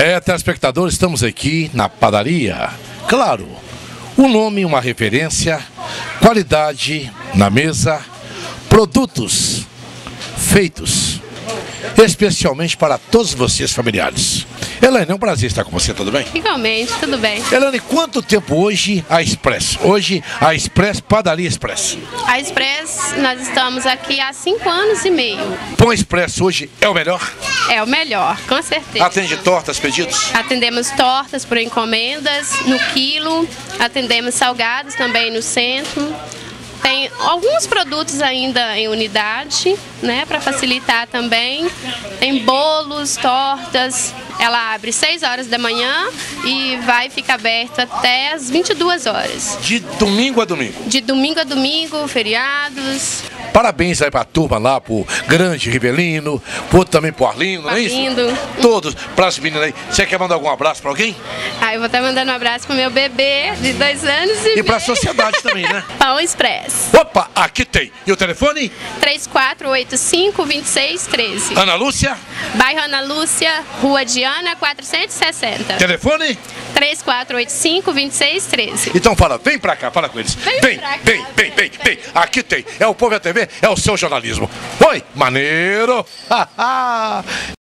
É, telespectadores, estamos aqui na padaria. Claro, o nome, uma referência, qualidade na mesa, produtos feitos especialmente para todos vocês familiares. Elaine, é um prazer estar com você, tudo bem? Igualmente, tudo bem. Elaine, quanto tempo hoje a Express? Hoje a Express, Padaria Express. A Express, nós estamos aqui há cinco anos e meio. Pão Express hoje é o melhor? É o melhor, com certeza. Atende tortas, pedidos? Atendemos tortas por encomendas, no quilo, atendemos salgados também no centro. Tem alguns produtos ainda em unidade, né, para facilitar também. Tem bolos, tortas, ela abre 6 horas da manhã e vai ficar aberta até as 22 horas. De domingo a domingo? De domingo a domingo, feriados. Parabéns aí pra turma lá, pro Grande Rivelino, pro também pro Arlindo, não é isso? Arlindo. Todos, para as meninas aí. Você quer mandar algum abraço pra alguém? Ah, eu vou estar mandando um abraço pro meu bebê de dois anos e E pra sociedade também, né? Pão Express. Opa, aqui tem. E o telefone? 3485-2613. Ana Lúcia, Bairro Ana Lúcia, Rua Diana, 460. telefone? 3485-2613. Então fala, vem pra cá, fala com eles. Vem Vem, pra cá. vem, vem, vem, vem. Aqui tem. É o Povo e a TV, é o seu jornalismo. Oi, maneiro.